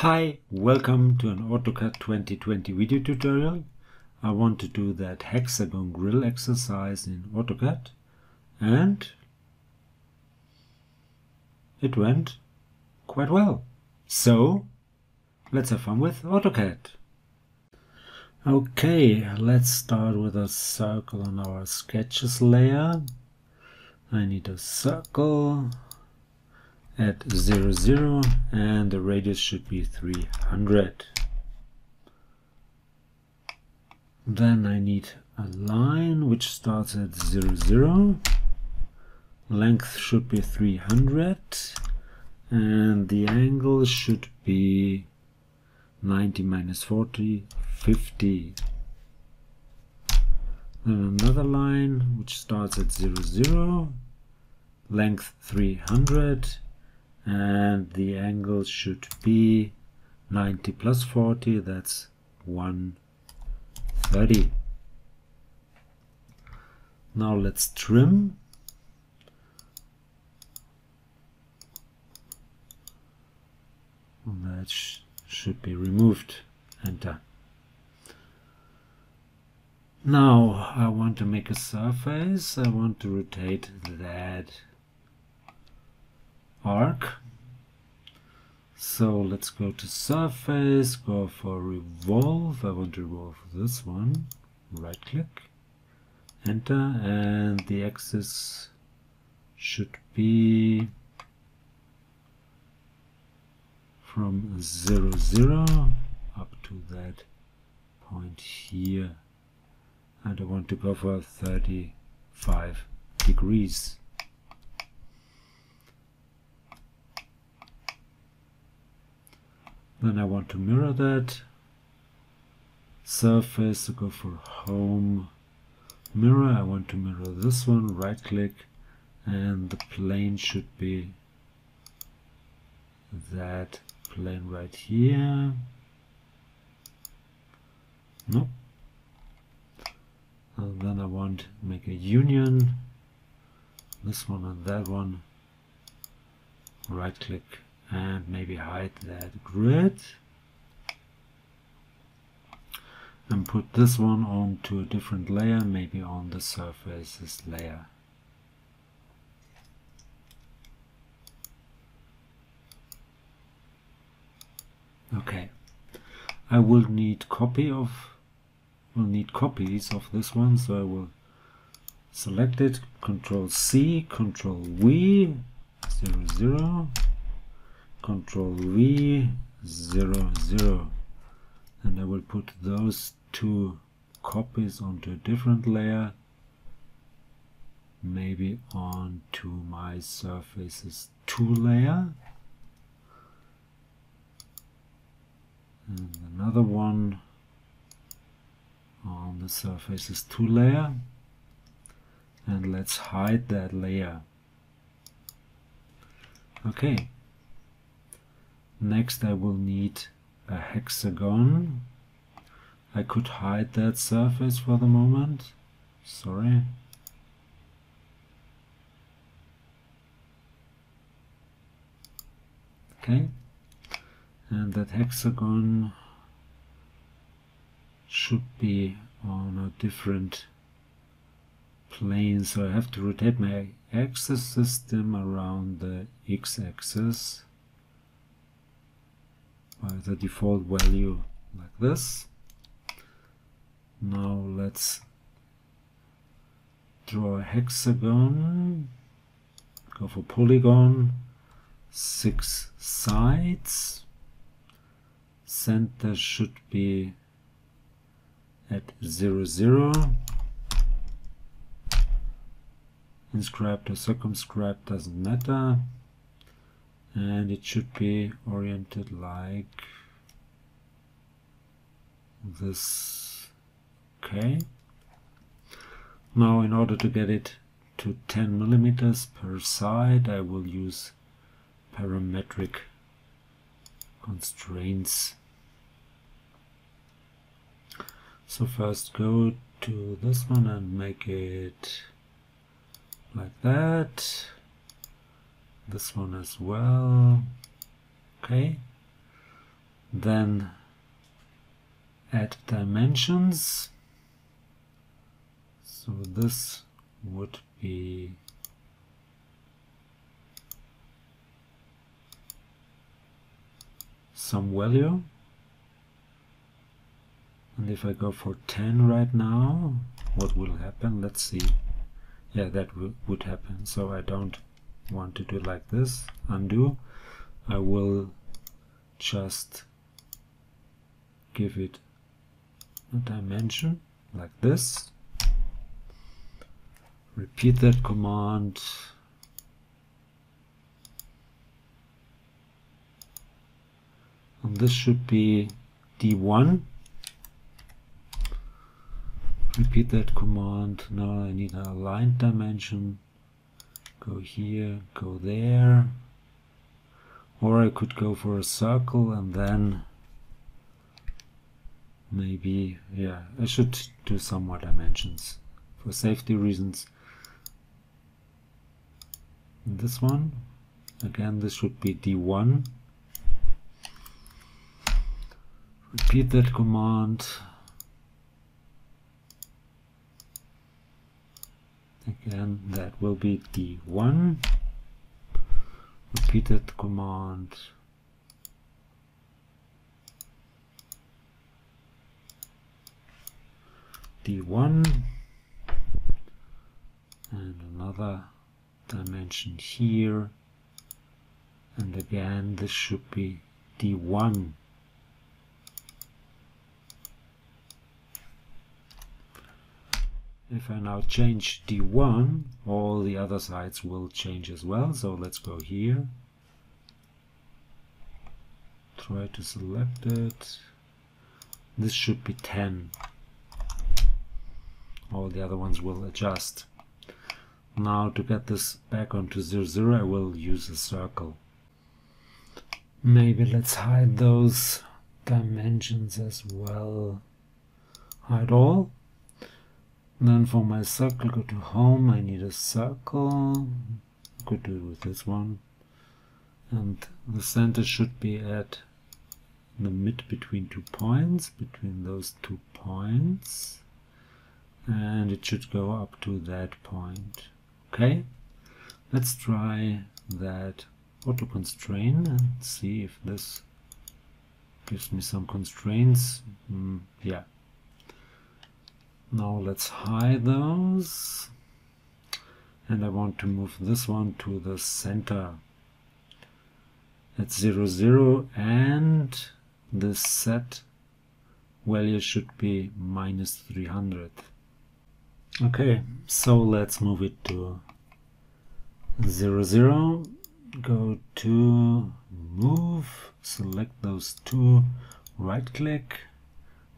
Hi, welcome to an AutoCAD 2020 video tutorial. I want to do that hexagon grill exercise in AutoCAD and it went quite well. So let's have fun with AutoCAD. Okay, let's start with a circle on our sketches layer. I need a circle at 0, 0 and the radius should be 300. Then I need a line which starts at 0, 0. Length should be 300 and the angle should be 90 minus 40, 50. Then another line which starts at 0, 0, length 300 and the angle should be 90 plus 40 that's 130 now let's trim. That sh should be removed. Enter. Now I want to make a surface. I want to rotate that arc. So let's go to surface go for revolve. I want to revolve this one. Right click enter and the axis should be from 0 0 up to that point here. And I want to go for 35 degrees then I want to mirror that surface go for home mirror. I want to mirror this one right click and the plane should be that plane right here. No and then I want to make a union this one and that one. Right click and maybe hide that grid. And put this one onto a different layer maybe on the surfaces layer. Okay. I will need copy of will need copies of this one so I will select it. Control C control V 0 0 control V 0 0 and I will put those two copies onto a different layer maybe onto my surfaces 2 layer. And another one on the surfaces 2 layer. And let's hide that layer. Okay Next I will need a hexagon. I could hide that surface for the moment. Sorry. Okay. And that hexagon should be on a different plane. So I have to rotate my axis system around the x-axis by the default value like this. Now let's draw a hexagon, go for polygon, six sides, center should be at 0, 0, inscribed or circumscribed doesn't matter, and it should be oriented like this. Okay. Now in order to get it to 10 millimeters per side I will use parametric constraints. So first go to this one and make it like that this one as well. Okay. Then add dimensions. So this would be some value. And if I go for 10 right now what will happen? Let's see. Yeah that would happen. So I don't want to do like this undo. I will just give it a dimension like this. Repeat that command. And this should be d1 repeat that command. Now I need a aligned dimension go here go there. Or I could go for a circle and then maybe yeah I should do some more dimensions for safety reasons. This one again this should be d1 repeat that command again that will be d1 repeated command. D1 and another dimension here. And again this should be d1 If I now change D1, all the other sides will change as well. So let's go here. Try to select it. This should be 10. All the other ones will adjust. Now to get this back onto 0, 0, I will use a circle. Maybe let's hide those dimensions as well. Hide all. Then for my circle, go to home, I need a circle. Could do it with this one. And the center should be at the mid between two points, between those two points. And it should go up to that point. Okay, let's try that auto constrain and see if this gives me some constraints. Mm, yeah, now let's hide those. And I want to move this one to the center. At 0, 0 and this Z value should be minus 300. Okay, so let's move it to 0, 0. Go to move, select those two, right click,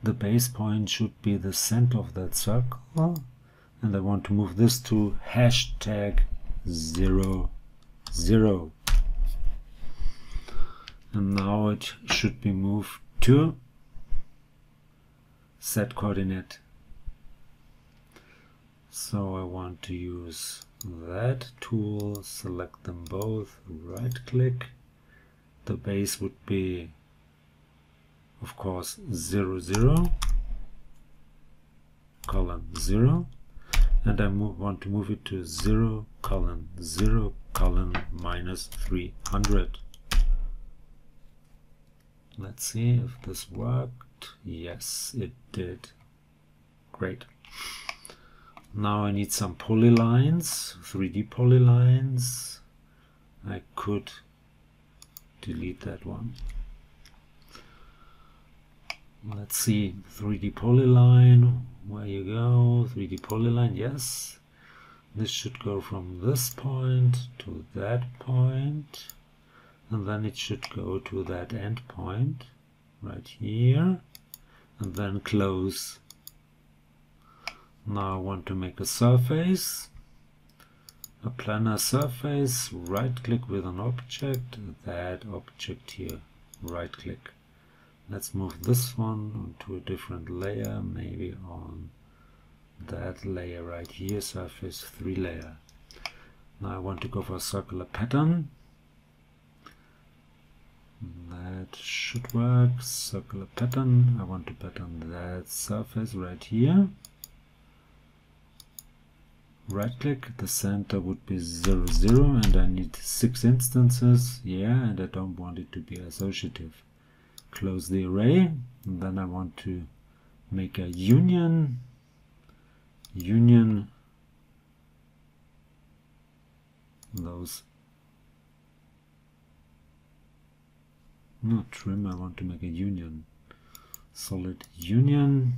the base point should be the center of that circle and I want to move this to hashtag 0 0 and now it should be moved to Z coordinate. So I want to use that tool select them both right click. The base would be of course 0 0 colon 0 and I move, want to move it to 0 colon 0 colon minus 300 let's see if this worked. Yes it did. Great. Now I need some polylines 3d polylines. I could delete that one let's see 3d polyline where you go 3d polyline yes. This should go from this point to that point and then it should go to that end point right here and then close. Now I want to make a surface a planar surface right click with an object that object here right click let's move this one onto a different layer maybe on that layer right here surface 3 layer now I want to go for a circular pattern that that should work. Circular pattern. I want to pattern that surface right here. Right click, the center would be 0, 0, and I need six instances. Yeah, and I don't want it to be associative. Close the array, and then I want to make a union. Union. Those. Not trim I want to make a union. Solid union.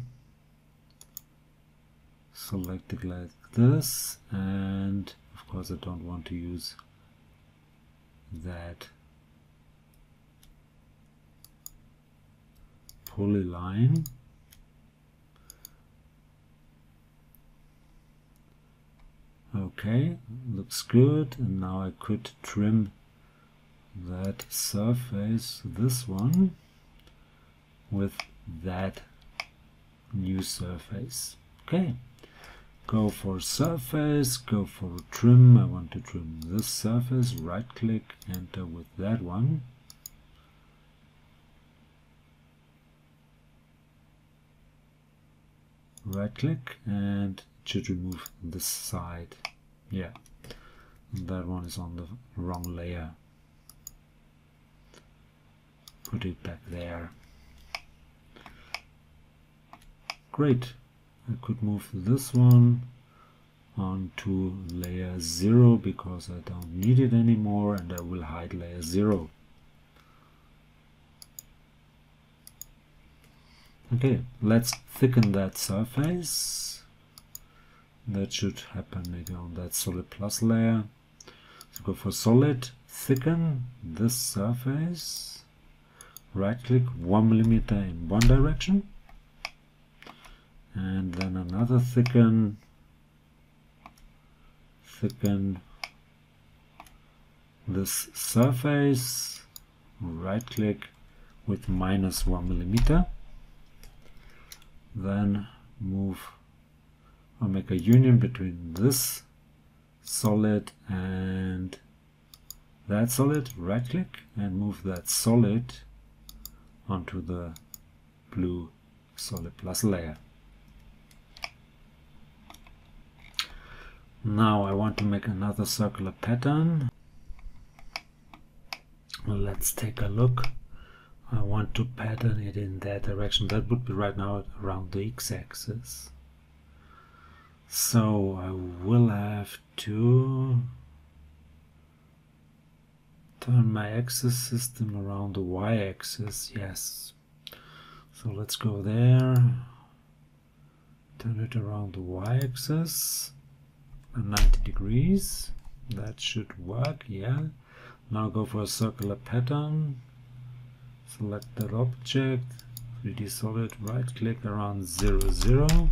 Select it like this. And of course I don't want to use that polyline okay looks good. And now I could trim that surface this one with that new surface. Okay go for surface go for trim. I want to trim this surface. Right click enter with that one right click and should remove this side. Yeah that one is on the wrong layer. Put it back there. Great. I could move this one onto layer 0 because I don't need it anymore and I will hide layer 0 okay let's thicken that surface. That should happen maybe on that solid plus layer. So go for solid thicken this surface. Right click one millimeter in one direction. And then another thicken. Thicken this surface. Right click with minus one millimeter then move I'll make a union between this solid and that solid, right click and move that solid onto the blue solid plus layer. Now I want to make another circular pattern. Let's take a look. I want to pattern it in that direction. That would be right now around the x-axis. So I will have to turn my axis system around the y-axis, yes. So let's go there, turn it around the y-axis, uh, 90 degrees, that should work, yeah. Now go for a circular pattern, select that object, 3D solid, right click around 0, 0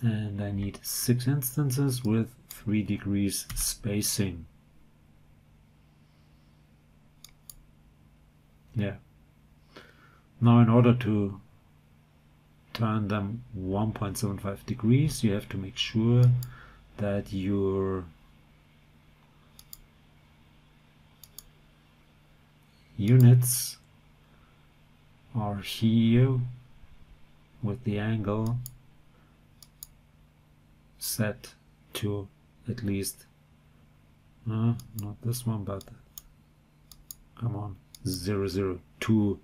and I need six instances with three degrees spacing. Yeah. Now in order to turn them 1.75 degrees you have to make sure that your units are here with the angle set to at least uh, not this one but come on 002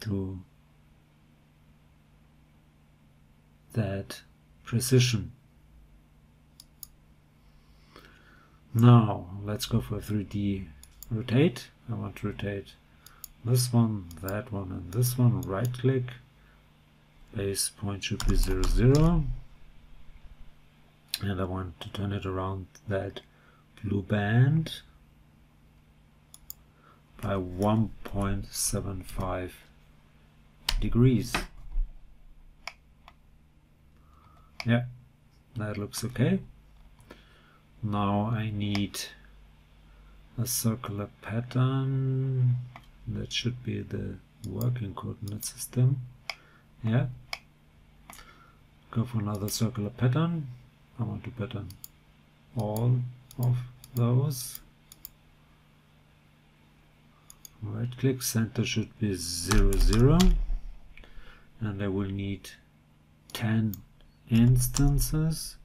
to that precision. Now let's go for 3D rotate I want to rotate this one that one and this one right click base point should be 0 0 and I want to turn it around that blue band by 1.75 degrees. Yeah, that looks okay. Now I need a circular pattern that should be the working coordinate system. Yeah. Go for another circular pattern I want to pattern all of those right click center should be 0 0 and I will need 10 instances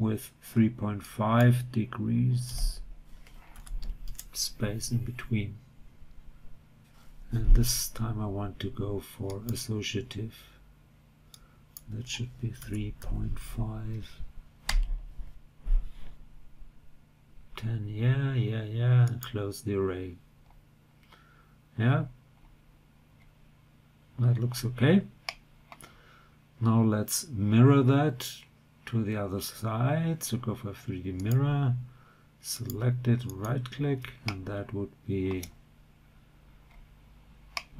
with 3.5 degrees space in between. And this time I want to go for associative. That should be 3.5 10 yeah yeah yeah close the array. Yeah. That looks okay. Now let's mirror that to the other side. So go for 3d mirror select it right click and that would be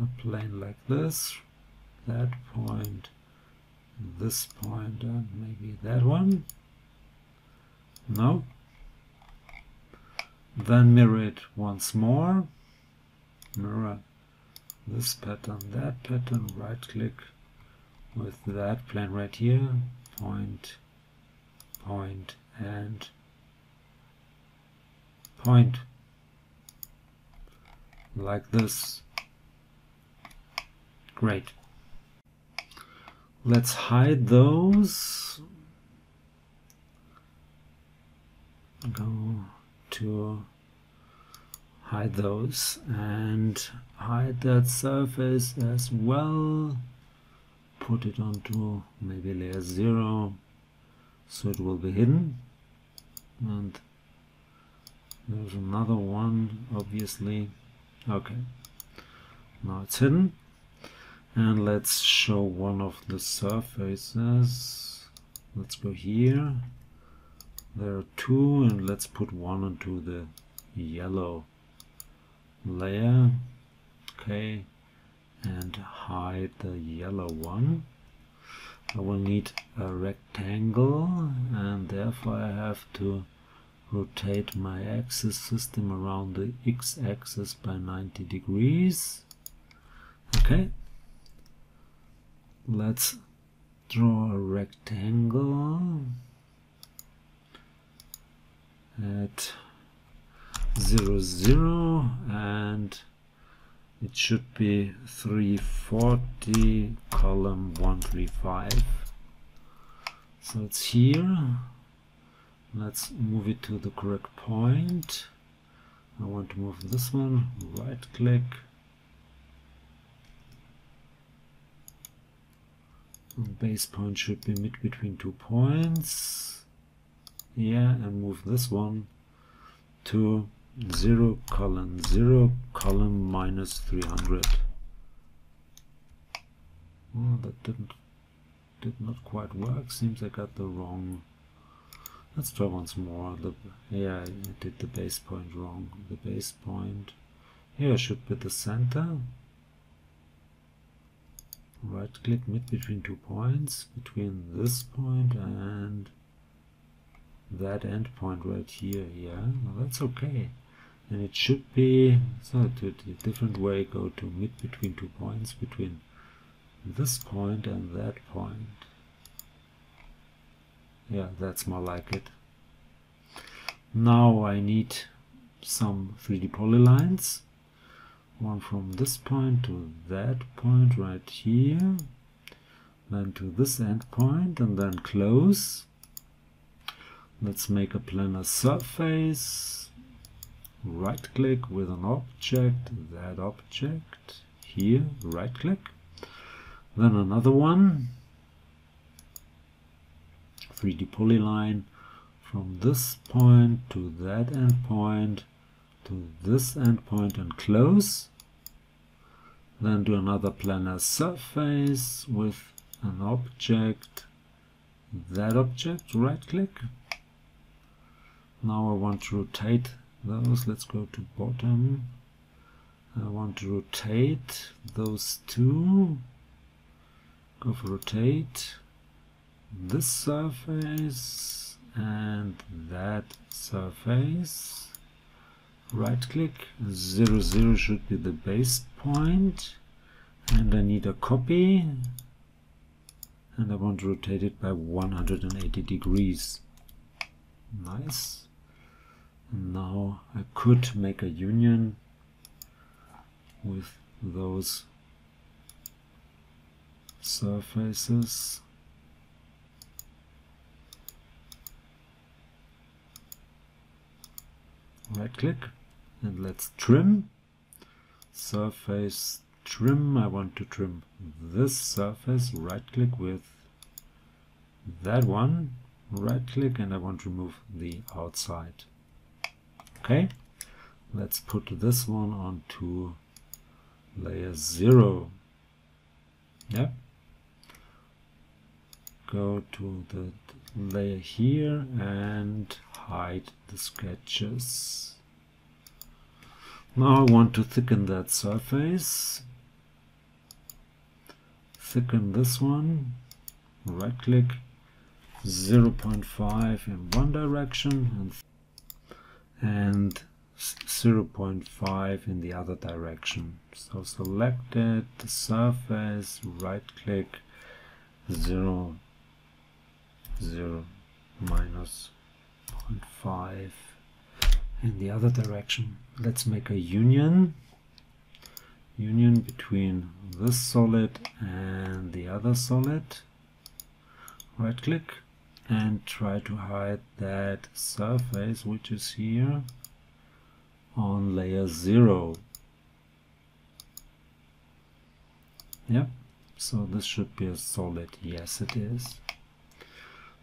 a plane like this that point this point and maybe that one. No then mirror it once more. Mirror this pattern that pattern right click with that plane right here point point and point like this. Great. Let's hide those. Go to hide those and hide that surface as well. Put it onto maybe layer 0 so it will be hidden. And there's another one obviously. Okay. Now it's hidden. And let's show one of the surfaces. Let's go here. There are two and let's put one onto the yellow layer. Okay. And hide the yellow one. I will need a rectangle and therefore I have to rotate my axis system around the x-axis by 90 degrees. Okay. Let's draw a rectangle at 0 0 and it should be 340 column 135 so it's here let's move it to the correct point. I want to move this one. Right click. Base point should be mid between two points. Yeah and move this one to 0 column 0 colon minus 300 oh that didn't did not quite work. Seems I got the wrong let's try once more. The yeah I did the base point wrong. The base point. Here should be the center. Right click mid between two points between this point and that endpoint right here yeah? Well, that's okay. And it should be so to a different way go to mid between two points between this point and that point yeah that's more like it. Now I need some 3d polylines. One from this point to that point right here. Then to this end point and then close. Let's make a planar surface. Right click with an object that object here right click. Then another one 3d polyline from this point to that end point to this endpoint and close. Then do another planar surface with an object, that object, right click. Now I want to rotate those, let's go to bottom. I want to rotate those two. Go for rotate this surface and that surface. Right click 0 0 should be the base point. And I need a copy. And I want to rotate it by 180 degrees. Nice. Now I could make a union with those surfaces right click and let's trim. Surface trim I want to trim this surface. Right click with that one. Right click and I want to remove the outside. Okay let's put this one onto layer 0 yep. Go to the layer here and hide the sketches. Now I want to thicken that surface. Thicken this one. Right click 0.5 in one direction and, and 0.5 in the other direction. So select it, the surface, right click, 0, 0, minus 0.5 in the other direction. Let's make a union. Union between this solid and the other solid. Right click and try to hide that surface which is here on layer 0 yep so this should be a solid yes it is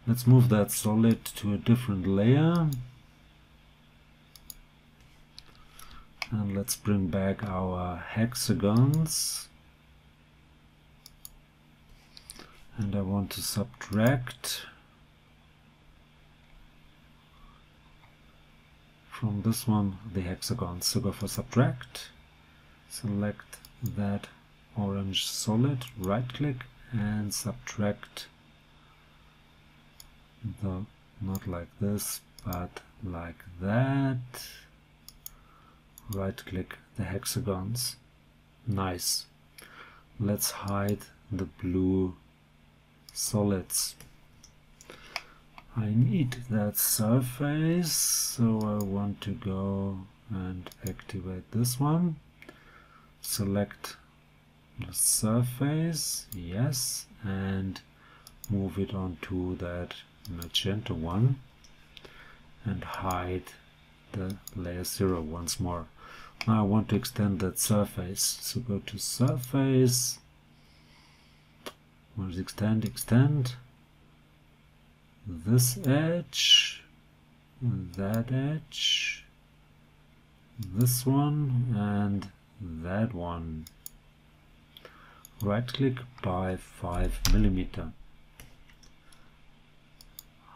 let's move that solid to a different layer. And let's bring back our hexagons. And I want to subtract from this one the hexagon. So go for subtract, select that orange solid, right click and subtract not like this but like that. Right click the hexagons. Nice. Let's hide the blue solids. I need that surface so I want to go and activate this one. Select the surface yes and move it onto that magenta one and hide the layer 0 once more. Now I want to extend that surface. So go to surface. Where's extend? Extend. This edge, that edge, this one, and that one. Right click by 5 millimeter.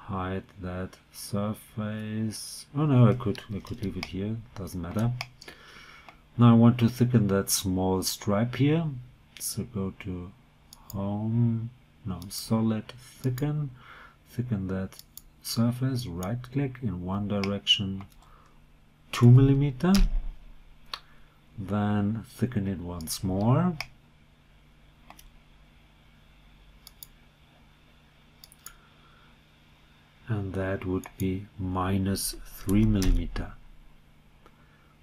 Hide that surface. Oh no, I could I could leave it here. Doesn't matter. Now I want to thicken that small stripe here. So go to Home. No, Solid Thicken thicken that surface right click in one direction 2 millimeter then thicken it once more and that would be minus 3 millimeter.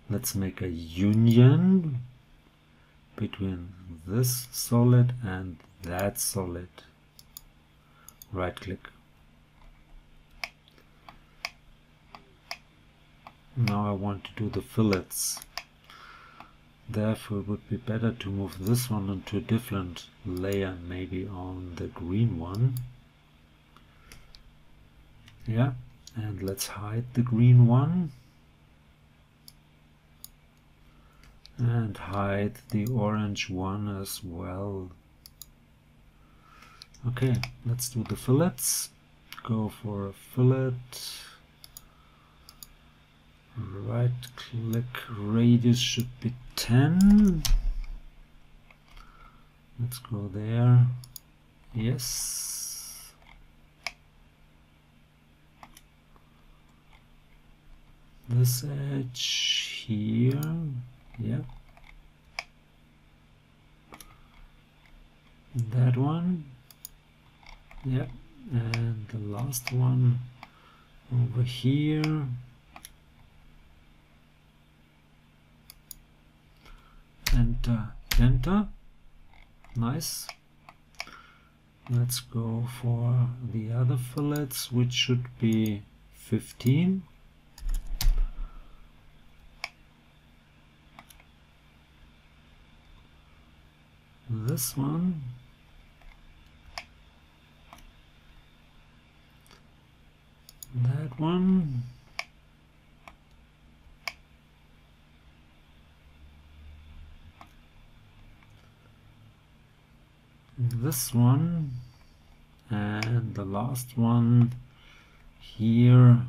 Let's make a union between this solid and that solid. Right click. Now I want to do the fillets. Therefore it would be better to move this one into a different layer maybe on the green one yeah and let's hide the green one. And hide the orange one as well. Okay let's do the fillets. Go for a fillet. Right click radius should be 10 let's go there. Yes this edge here yep that one yep and the last one over here enter, enter. Nice. Let's go for the other fillets, which should be 15. This one. That one. this one. And the last one here.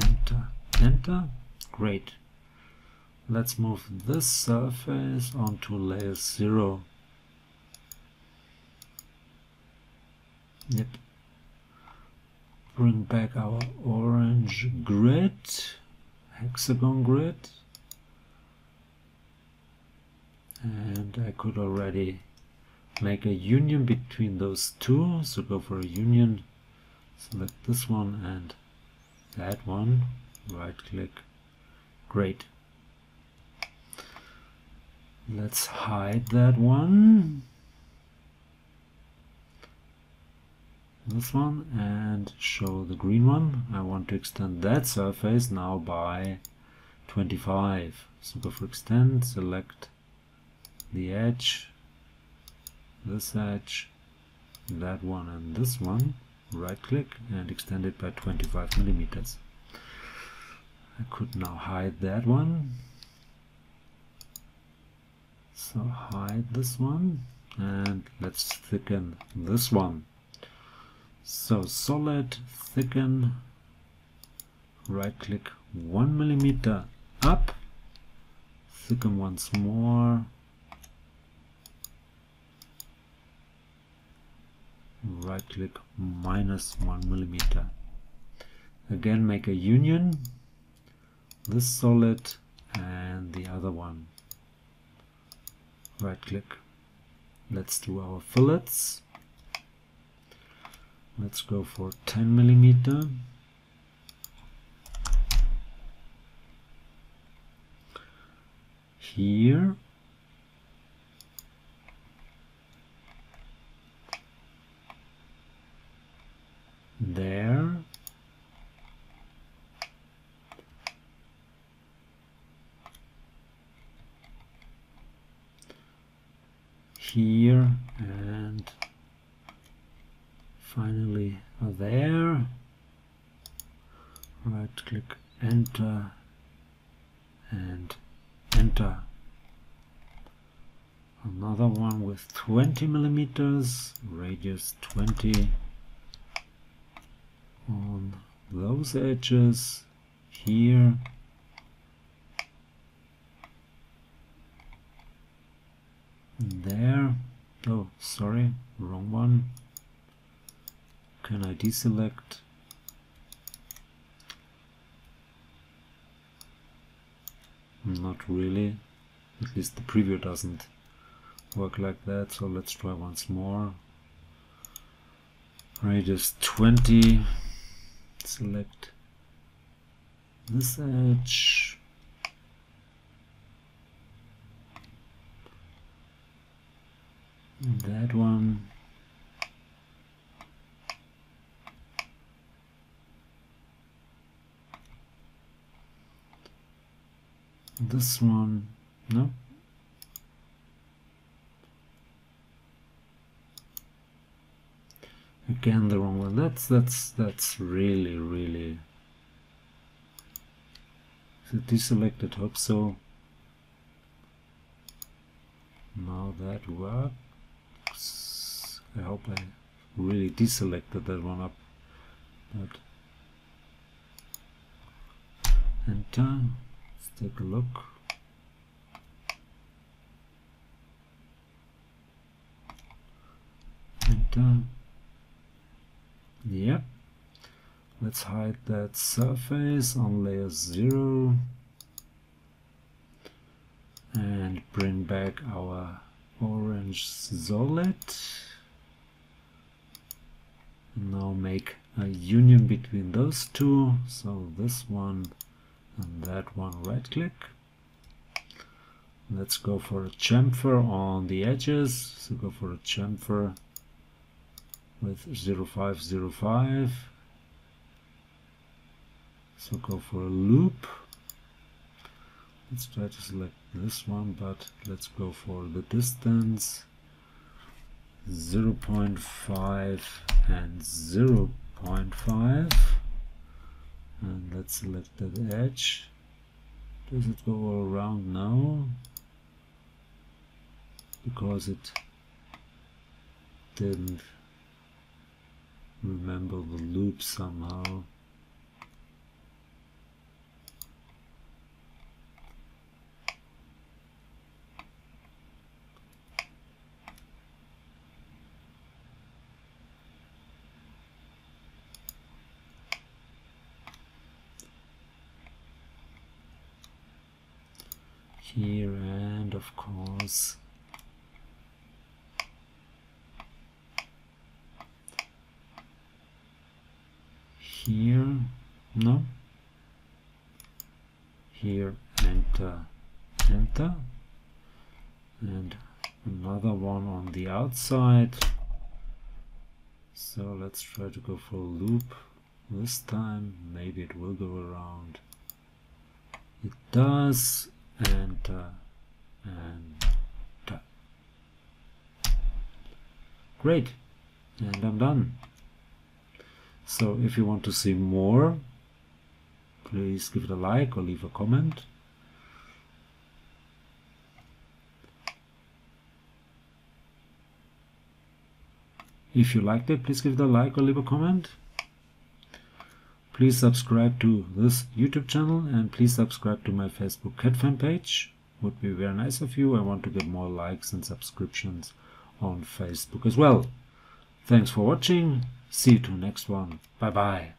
Enter. Enter. Great let's move this surface onto layer 0 yep. Bring back our orange grid hexagon grid. And I could already make a union between those two. So go for a union select this one and that one. Right click. Great let's hide that one. This one and show the green one. I want to extend that surface now by 25 so go for extend select the edge this edge that one and this one. Right click and extend it by 25 millimeters. I could now hide that one so hide this one and let's thicken this one. So solid thicken. Right click one millimeter up. Thicken once more. Right click minus one millimeter. Again make a union. This solid and the other one right click let's do our fillets. Let's go for 10 millimeter. Here. There here and finally there. Right click enter and enter. Another one with 20 millimeters radius 20 on those edges here. There oh sorry wrong one. Can I deselect? Not really. At least the preview doesn't work like that so let's try once more. Radius 20 select this edge that one. This one. No? Again the wrong one. That's that's that's really really is it deselected hope so now that works I hope I really deselected that one up but enter let's take a look enter Yep. Let's hide that surface on layer 0 and bring back our orange solid. Now make a union between those two, so this one and that one right click let's go for a chamfer on the edges. So go for a chamfer with 0505 so go for a loop. Let's try to select this one but let's go for the distance 0 0.5 and 0 0.5 and let's select that edge. Does it go all around now? Because it didn't remember the loop somehow here and of course here no here enter enter and another one on the outside. So let's try to go for a loop this time. Maybe it will go around. It does and uh, and uh, great. And I'm done. So if you want to see more please give it a like or leave a comment. If you liked it please give it a like or leave a comment Please subscribe to this YouTube channel and please subscribe to my Facebook CAD fan page. Would be very nice of you. I want to get more likes and subscriptions on Facebook as well. Thanks for watching. See you to next one. Bye bye.